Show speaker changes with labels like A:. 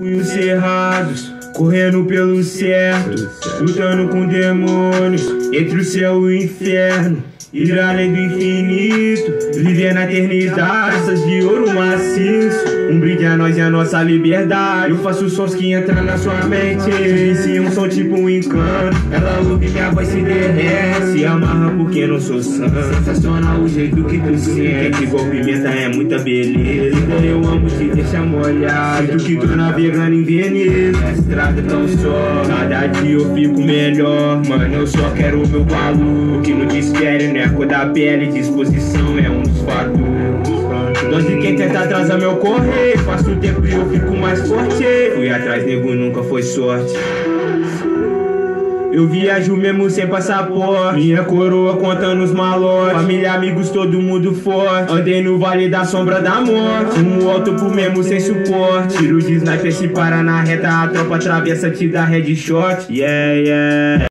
A: Punhos cerrados, correndo pelo certo, lutando com demônios entre o céu e o inferno. Ir além do infinito, viver na eternidade, essas de ouro maciço. Brinde a nós e a nossa liberdade. Eu faço sons que entram na sua mente. Se um som tipo um encanto. Ela ouve minha voz se derrete. Se amarra porque não sou santo. Sensacional o jeito que tu sente. Igual pimenta é muita beleza. Eu amo te deixar molhado. Sinto que tô navegando em Veneza. A estrada tão só. Cada dia eu fico melhor. Mano, eu só quero o meu valor. O que não desespere, né? A cor da pele, disposição é um dos fatores. Nós de quem tenta atrasar meu correr. Faço tempo e eu fico mais forte. Fui atrás, nego, nunca foi sorte. Eu viajo mesmo sem passaporte. Minha coroa contando os malotes. Família, amigos, todo mundo forte. Andei no vale da sombra da morte. Um alto pro mesmo sem suporte. Tiro de sniper se para na reta. A tropa atravessa, te dá headshot. Yeah, yeah.